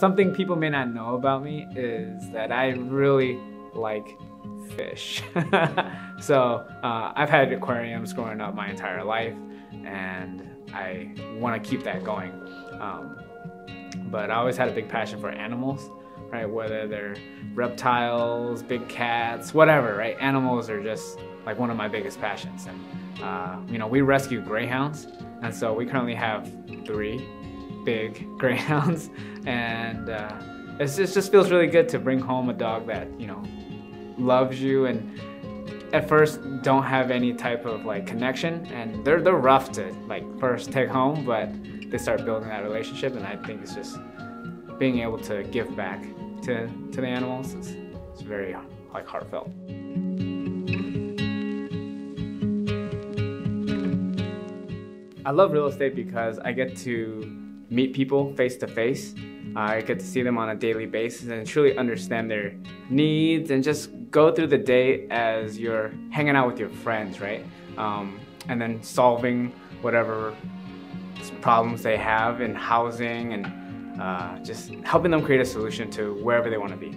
Something people may not know about me is that I really like fish. so uh, I've had aquariums growing up my entire life, and I want to keep that going. Um, but I always had a big passion for animals, right? Whether they're reptiles, big cats, whatever, right? Animals are just like one of my biggest passions. And, uh, you know, we rescue greyhounds, and so we currently have three big greyhounds, and uh, it just feels really good to bring home a dog that, you know, loves you and at first don't have any type of like connection and they're they're rough to like first take home but they start building that relationship and I think it's just being able to give back to to the animals is, is very like heartfelt. I love real estate because I get to meet people face to face. I get to see them on a daily basis and truly understand their needs and just go through the day as you're hanging out with your friends, right? Um, and then solving whatever problems they have in housing and uh, just helping them create a solution to wherever they want to be.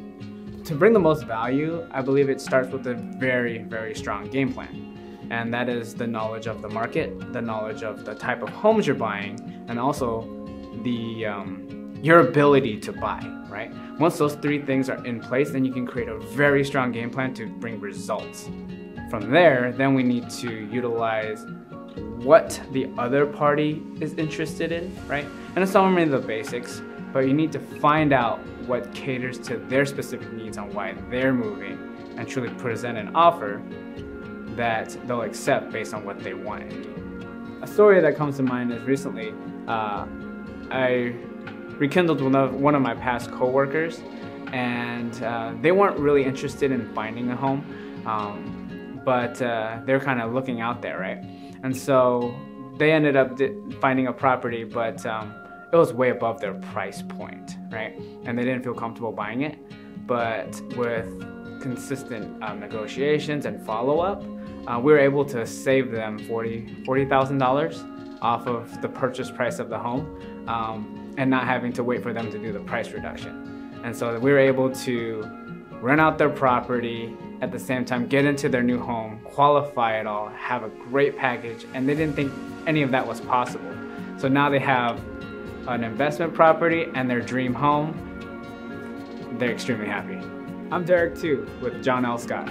To bring the most value, I believe it starts with a very, very strong game plan. And that is the knowledge of the market, the knowledge of the type of homes you're buying, and also the um, your ability to buy, right? Once those three things are in place, then you can create a very strong game plan to bring results. From there, then we need to utilize what the other party is interested in, right? And it's all mainly the basics, but you need to find out what caters to their specific needs on why they're moving and truly present an offer that they'll accept based on what they want. A story that comes to mind is recently uh, I rekindled one of, one of my past coworkers and uh, they weren't really interested in finding a home, um, but uh, they're kind of looking out there, right? And so they ended up finding a property, but um, it was way above their price point, right? And they didn't feel comfortable buying it. But with consistent um, negotiations and follow up, uh, we were able to save them $40,000 $40, off of the purchase price of the home um, and not having to wait for them to do the price reduction. And so we were able to rent out their property, at the same time get into their new home, qualify it all, have a great package, and they didn't think any of that was possible. So now they have an investment property and their dream home. They're extremely happy. I'm Derek Tu with John L. Scott.